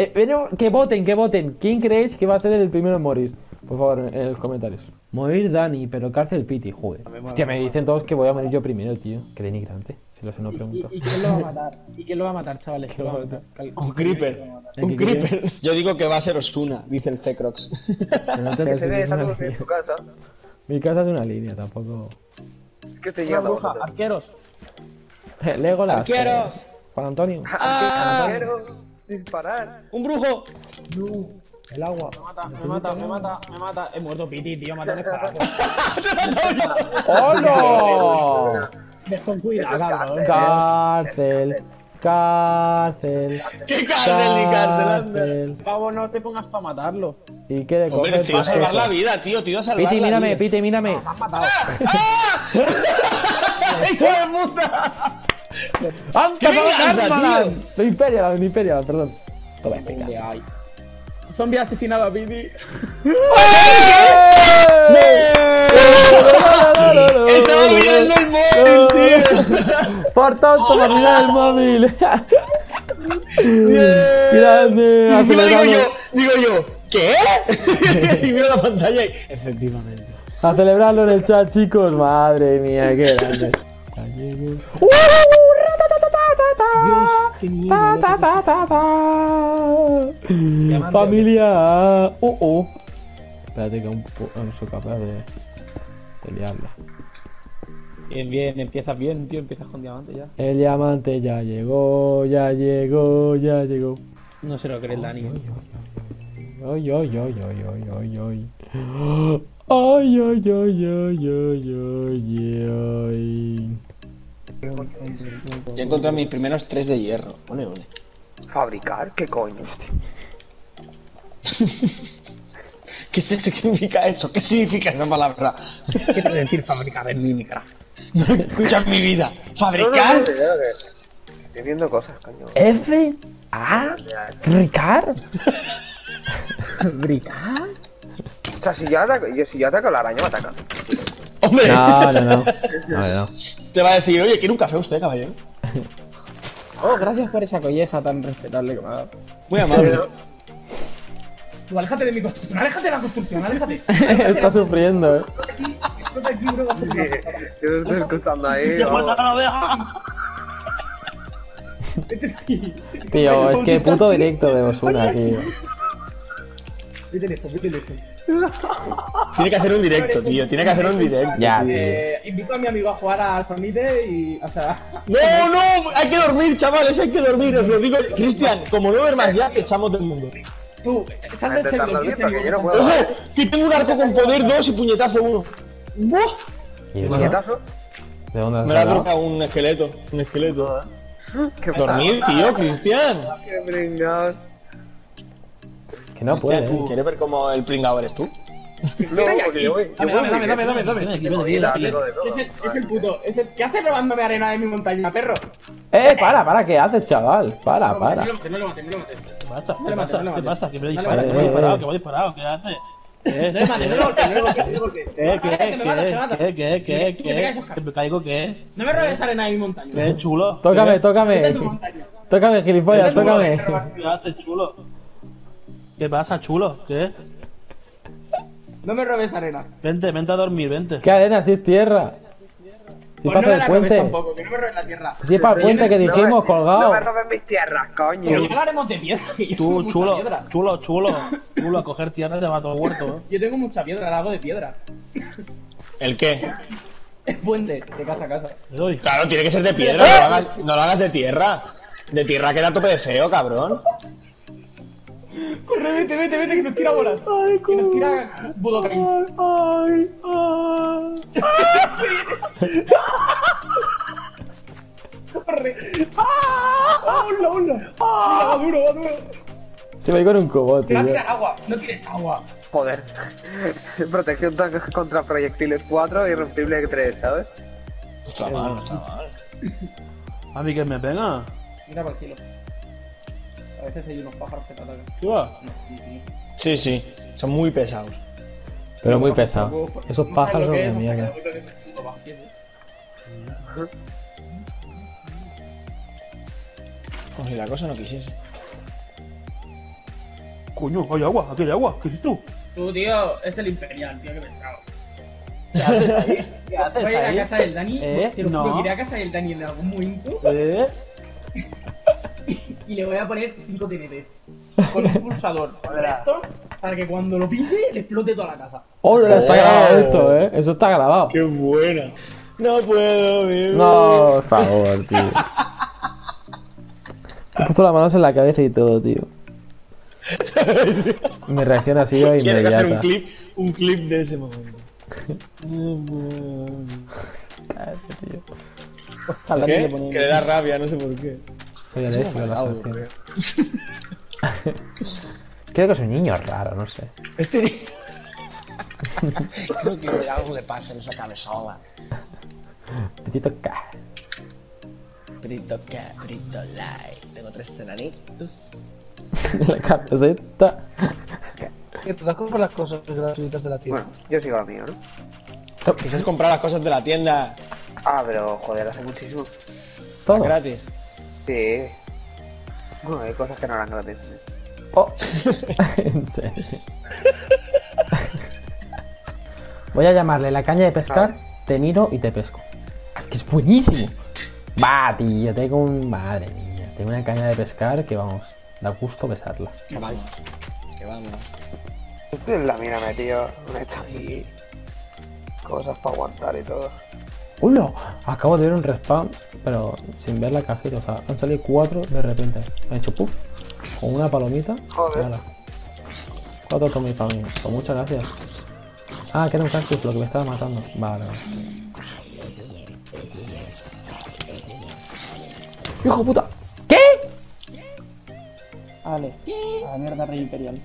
Eh, bueno, que voten, que voten. ¿Quién creéis que va a ser el primero en morir? Por favor, en, en los comentarios. Morir Dani, pero cárcel Piti, joder. Hostia, me dicen todos que voy a morir yo primero, tío. Qué denigrante. Si lo sé, no ¿Y, pregunto. y quién lo va a matar? ¿Y quién lo va a matar, chavales? ¿Quién lo va a matar? Cal- Un creeper. ¿El Un creeper. Yo digo que va a ser Osuna, dice el Cecrox. No te Que se ve, está en tu casa. Mi casa es una línea, tampoco. Es que te llega bruja, arqueros. Legolas. ¡Arqueros! Juan Antonio. Ah, quiero disparar. ¡Un brujo! El agua. Me mata, me mata, me mata, me mata. He muerto Piti, tío, mata un espacio. ¡Hola! Ves con cuidado, Eso es cabrón. Cárcel. Cárcel. ¡Qué cárcel ni cárcel. Pavo, no te pongas tú a matarlo. ¿Y qué de Hombre, coger? te iba a salvar la vida, tío, te iba a salvar Piti, la mírame. Piti, mírame. Me has matado. ¡Hijo de puta! ¡Anta, ¡Qué venganza, Karmaland! tío! De Imperial, de Imperial, perdón. Toma, explica. Zombie asesinado a Piti. Estaba mirando el móvil, tío. Por tonto, me olvidé el móvil. Grande. Encima digo yo, digo yo, ¿qué? y miro la pantalla y efectivamente. A celebrarlo en el chat, chicos. Madre mía, qué grande. Llegué. Dios, qué miedo. Ta, ta, ta, ta, ta. Familia. Uh, uh. Espérate que aún pu- aún soy capaz de, de liarla. Bien, bien, empiezas bien, tío, empiezas con diamante ya. El diamante ya llegó, ya llegó, ya llegó. No se lo cree el Dani. Ay, ay, ay, ay, ay, ay, ay. Ay, ay, ay, ay, ay, ay, ay. Ya encontré mis primeros tres de hierro. Ole, ole. ¿Fabricar? ¿Qué coño? ¿Qué se- significa eso? ¿Qué significa esa palabra? ¿Qué quiere decir fabricar en Minecraft? No escuchas mi vida. No, no, ¿Fabricar? no, no, no, Estoy viendo cosas, coño. F, A, Ricard. ¿Fabricar? O sea, si yo ataco, yo, si yo ataco la araña, me ataca. ¡Hombre! No, no, no. No, no. Te va a decir, oye, ¿quiere un café usted, caballero? Oh, gracias por esa colleja tan respetable que me ha dado. Muy amable. Tú, aléjate de mi construcción, aléjate de la construcción, aléjate. Está sufriendo, eh. Sí, yo lo estoy escuchando ahí. ¡Ya vamos. muerto la oveja! Vete de aquí. Tío, es que puto directo de Osuna, tío. Vete lejos, vete lejos. Tiene que hacer un directo, tío. Tiene que hacer un directo. Ya, tío. Eh, invito a mi amigo a jugar al Famite y. O sea. ¡No, no! Hay que dormir, chavales, hay que dormir. Os lo digo, Cristian, como no duermas ya, te echamos del mundo. Tú, sal del servidor, Cristian. Que tengo un arco con poder 2 y puñetazo 1. ¡Buah! ¿Puñetazo? ¿De dónde Me la ha tocado un esqueleto. Un esqueleto. ¿Qué Dormir, tío, Cristian. Qué bringados. Que no puede. Eh. ¿Quieres ver cómo el pringao eres tú? No, porque yo voy. Dame, dame, dame, dame. Es el, puto. Es el, ¿Qué haces robándome arena de mi montaña, perro? Eh, para, para, ¿qué haces, chaval? Para, para. No lo mates, no lo mates, no lo mates. ¿Qué pasa? ¿Qué pasa? ¿Qué pasa? Que me he disparado, que me he disparado, que me he disparado, ¿qué hace? ¿Qué? No golpees. ¿Qué? ¿Qué? Que me que me. ¿Qué? ¿Qué? ¿Qué? Que. ¿Que me caigo qué? No me robes arena de mi montaña. ¿Qué? ¿Chulo? Tócame, tócame. Tócame, gilipollas, tócame. ¿Qué haces, chulo? ¿Qué pasa, chulo? ¿Qué? No me robes arena. Vente, vente a dormir, vente. ¿Qué arena? Si es tierra. Si Pues para no me hacer la el robes puente. tampoco, que no me robes la tierra. Si es para el puente que No me- dijimos, No colgado. me robes mis tierras, Pero coño. ya lo haremos de piedra. que yo tengo Tú, chulo, piedra. chulo, chulo, chulo, a coger tierra te va todo el huerto, ¿eh? Yo tengo mucha piedra, la hago de piedra. ¿El qué? Es puente, de casa a casa. Claro, tiene que ser de piedra, no lo hagas, no lo hagas de tierra. De tierra queda tope de feo, cabrón. Corre, vete, vete, vete, que nos tira bolas. que nos tira Budokai. Ay, ay. Corre. ¡Ah! ¡Hola, hola! ¡Ah! Va duro, va duro. Se me con un cubo, Te va a tío. tirar agua, no tires agua. Joder. Protección contra proyectiles 4 y irrompible 3, ¿sabes? No está mal, no está mal. A mí que me pega. Mira para el cielo. A veces hay unos pájaros que te atacan. ¿Qué va? Sí, sí, son muy pesados. Pero muy pesado. Esos pájaros que de mierda. Como si la cosa no quisiese. Coño, hay agua, aquí hay agua. ¿Qué es esto? Tú, tío, es el Imperial, tío, qué pesado. ¿Qué haces ahí? ¿Qué haces Voy a ir a ahí? casa del Dani, ¿Eh? te lo juro No. que iré a casa del Dani en algún momento ¿Eh? Y le voy a poner 5 TNT. Con un pulsador, esto, para que cuando lo pise le explote toda la casa. ¡Oh, está Oh. grabado esto, eh! Eso está grabado. Qué buena. No puedo vivir. No, por favor, tío. He puesto las manos en la cabeza y todo, tío. Mi reacción ha sido que hacer un inmediata. clip, un clip de ese momento. No puedo. tío. ¿Por qué? Que le da rabia, no sé por qué. Soy alérgico a las Malvado, canciones. Creo que soy un niño raro, no sé. Este Creo que algo le pasa en esa cabezola. Petito K. Brito K, Brito Light. Tengo tres enanitos. la camiseta. Que tú das compras las cosas gratuitas de la tienda. Bueno, yo sigo lo mío, ¿no? Quisieras comprar las cosas de la tienda Ah, pero joder, hace muchísimo. Todo. gratis. Sí. Bueno, hay cosas que no eran gratis. Oh. en serio. Voy a llamarle la caña de pescar, te miro y te pesco. Es que es buenísimo. Va, tío, tengo un. Madre mía, tengo una caña de pescar que vamos, da gusto besarla. Que vamos. Que vamos. Estoy en la mina metido. Me está aquí. Cosas para aguantar y todo. ¡Hola! Acabo de ver un respawn, pero sin ver la cajita. O sea, han salido cuatro de repente. Han hecho puff. Con una palomita. Joder. ala. Cuatro tomis para mí. Pues muchas gracias. Ah, que era un cactus lo que me estaba matando. Vale. ¡Hijo puta! ¿Qué? Vale. A la mierda, Rey Imperial.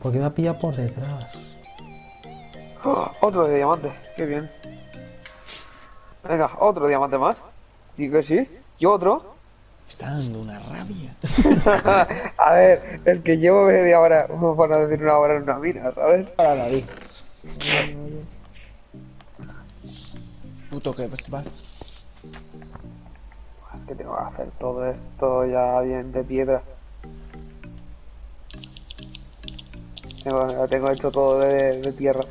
Porque me ha pillado por detrás. ¡Oh! otro de diamante. Qué bien. Venga, otro diamante más. Digo que sí. Y otro. Está dando una rabia. A ver, es que llevo media hora, por no decir una hora en una mina, ¿sabes? Ahora la vi. Puto que pues vas. Es que tengo que hacer todo esto ya bien de piedra. Tengo, ya tengo hecho todo de, de tierra.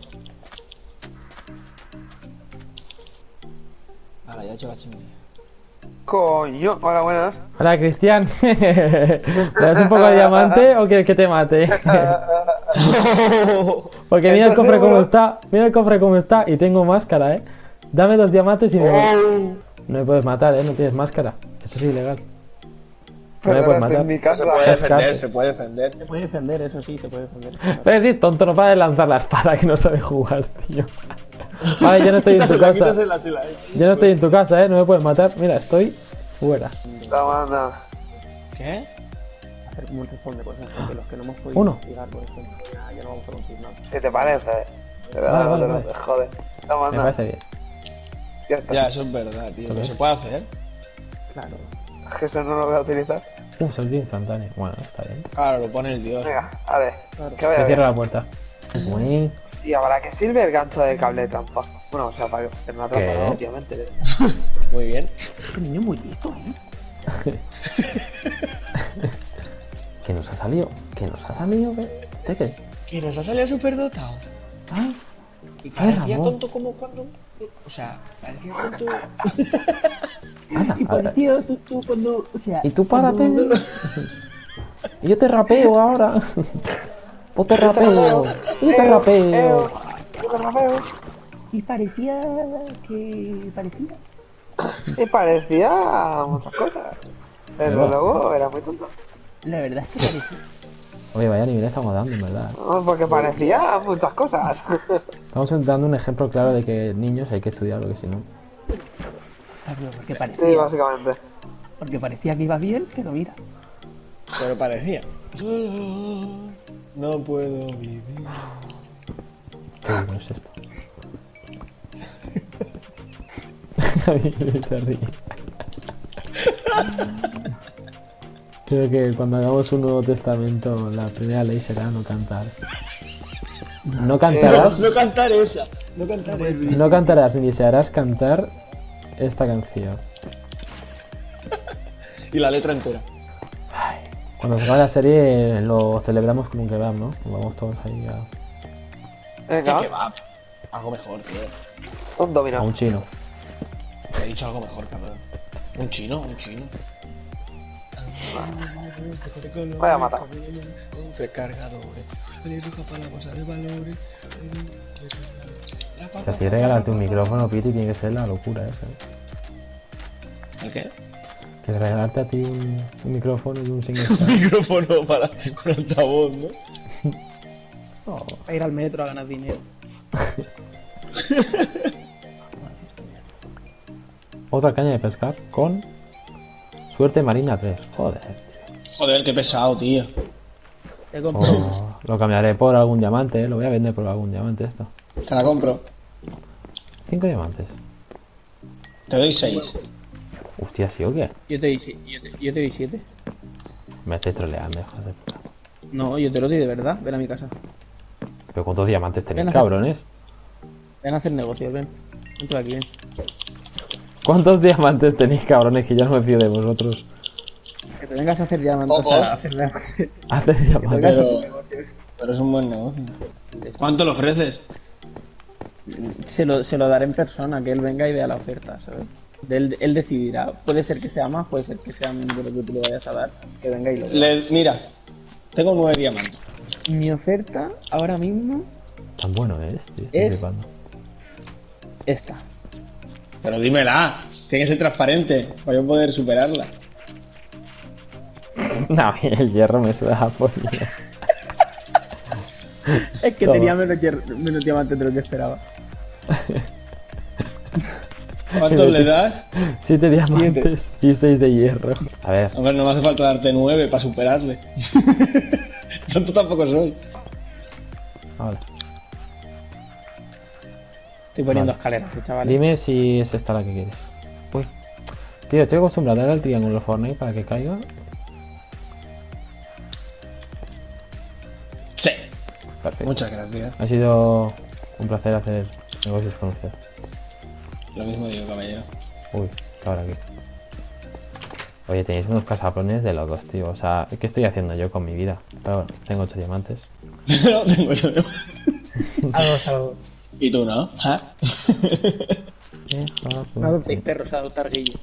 Hecho la chimenea. Coño, hola, buenas. Hola, Cristian. ¿Le das un poco de diamante o quieres que te mate? Porque mira el ¿Estás cofre como seguro? está. Mira el cofre como está y tengo máscara, eh. Dame dos diamantes y me voy. Oh. No me puedes matar, eh. No tienes máscara. Eso es ilegal. No me puedes matar. en mi casa. Se puede defender, se puede defender. Se puede defender, eso sí, se puede defender. Pero sí, tonto, no para de lanzar la espada que no sabe jugar, tío. Vale, yo no estoy en tu casa. Yo no estoy en tu casa, eh. No me puedes matar. Mira, estoy fuera. Anda. ¿Qué? Hacer un respawn de cosas, porque los que no hemos podido Uno. investigar, por ejemplo. Ya, ya no vamos a conseguir nada. Si te parece, eh. De Vale, verdad, vale, vale. lo joder. Toma, Me parece bien. Ya está. Ya, eso es verdad, tío. ¿Lo se puede hacer? Claro. Es que eso no lo voy a utilizar. Uh, salto instantáneo. Bueno, está bien. Claro, lo pone el dios. Venga, a ver. Que Me vaya bien. la puerta. Uy, Tío, ¿para qué sirve el gancho de cable de trampa? Bueno, o sea, para que en una trampa, ¿Qué? no, obviamente. ¿eh? Muy bien. Este niño muy listo, ¿eh? ¿Qué nos ha salido? ¿Qué nos ha salido? ¿Qué? ¿De qué? Que nos ha salido superdotado. Ah, Y parecía Ramón. tonto como cuando. O sea, parecía tonto. anda, a ver. Tío, tú, tú cuando. O sea. Y tú párate. Y yo te rapeo ahora. Pues te rapeo. Y yo te rapeo. Y parecía que. parecía. Y parecía muchas cosas. Pero luego era muy tonto. La verdad es que parecía. Oye, vaya nivel estamos dando, en verdad. No, porque parecía muchas cosas. Estamos dando un ejemplo claro de que niños hay que estudiar, porque si no. Porque Sí, parecía. básicamente. Porque parecía que iba bien, pero mira. Pero parecía. No puedo vivir. ¿Qué bueno es esto? se ríe. Creo que cuando hagamos un Nuevo Testamento, la primera ley será no cantar. No No, cantarás, no cantar esa. No cantar esa. no cantarás ni desearás cantar esta canción. Y la letra entera. Cuando se acabe la serie lo celebramos como un kebab, ¿no? Vamos todos ahí a, ¿Qué va? Algo mejor, tío. un a dominó. un chino. Te he dicho algo mejor, cabrón. Un chino, un chino. Vaya a matar. Recargadores. así regalarte un micrófono, Piti, tiene que ser la locura esa. ¿eh? ¿El qué? Que regalarte a ti un, un micrófono y un single Micrófono para con altavoz, ¿no? A ir al metro a ganar dinero. Otra caña de pescar con suerte marina 3. Joder, tío. Joder, qué pesado, tío. Te compro Oh, lo cambiaré por algún diamante, ¿eh? lo voy a vender por algún diamante esto. Te la compro. 5 diamantes. Te doy seis. Hostia, ¿sí o qué? Yo te di, si- yo te, yo te di siete. Me estoy troleando, hijos de puta. No, yo te lo di de verdad. Ven a mi casa. Pero ¿cuántos diamantes tenéis, Ven a hacer- cabrones? Ven a hacer negocios, ven. Entra aquí, ven. ¿Cuántos diamantes tenéis, cabrones? Que ya no me fío de vosotros. Que te vengas a hacer diamantes. O sea, a hacer diamantes. Pero es un buen negocio. ¿Cuánto lo ofreces? Se lo, se lo daré en persona, que él venga y vea la oferta, ¿sabes? Él, él decidirá. Puede ser que sea más, puede ser que sea menos de lo que tú le vayas a dar. Que venga y lo vea. Le- mira, tengo nueve diamantes. Mi oferta ahora mismo, Tan bueno es, tío. Estoy Es- flipando. esta. Pero dímela. Tiene que ser transparente para yo poder superarla. No, el hierro me suda a polla. Es que Toma. tenía menos, menos diamantes de lo que esperaba. ¿Cuántos le das? 7 diamantes y 6 de hierro. A ver, Hombre, no me hace falta darte nueve para superarle. Tanto tampoco soy. ahora. Estoy poniendo Vale. escaleras, chavales. Dime si es esta la que quieres. Uy. Tío, estoy acostumbrado a darle al triángulo Fortnite para que caiga. Sí. Perfecto. Muchas gracias. Ha sido un placer hacer negocios con usted. Lo mismo digo, caballero. Uy, ¿qué ahora aquí? Oye, tenéis unos cazaprones de locos, tío. O sea, ¿qué estoy haciendo yo con mi vida? Pero bueno, tengo 8 diamantes. No tengo yo. Algo, algo. ¿Y tú no? ¿Ah? Eh, adoptéis perros, adoptar guillo.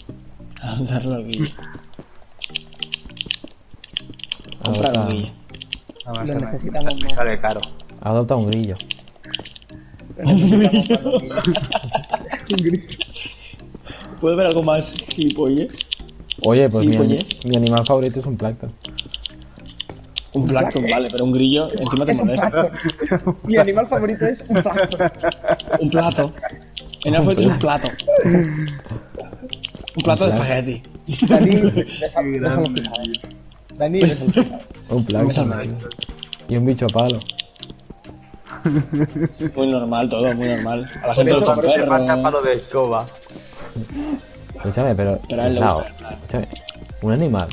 A darlo al guille. Comprar al guille. Lo necesitamos Me más. sale caro. adopta un grillo. Lo necesitamos más Un grillo. ¿Puede ver algo más gilipollas? Oye, pues mi, mi animal favorito es un plancton. Un plancton, vale, pero un grillo encima te Es molesta. plato. Mi animal favorito es un plato. Un plato. En alfabeto es un plato. Un plato de plato. espagueti. Dani. Dani. Un plancton. Y un bicho palo. Muy normal todo, muy normal. A la gente perro. Palo de escoba. Escúchame, pero. Pero a él le gusta escúchame. Un animal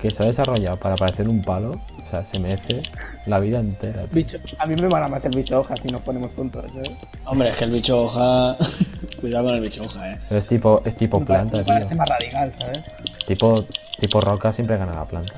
que se ha desarrollado para parecer un palo, o sea, se merece la vida entera. tío. Bicho, a mí me mola más el bicho hoja si nos ponemos tontos, ¿sabes? Hombre, es que el bicho hoja. Cuidado con el bicho hoja, eh. Pero es tipo, es tipo Me planta, parece tío. más radical, ¿sabes? Tipo, tipo roca siempre gana la planta.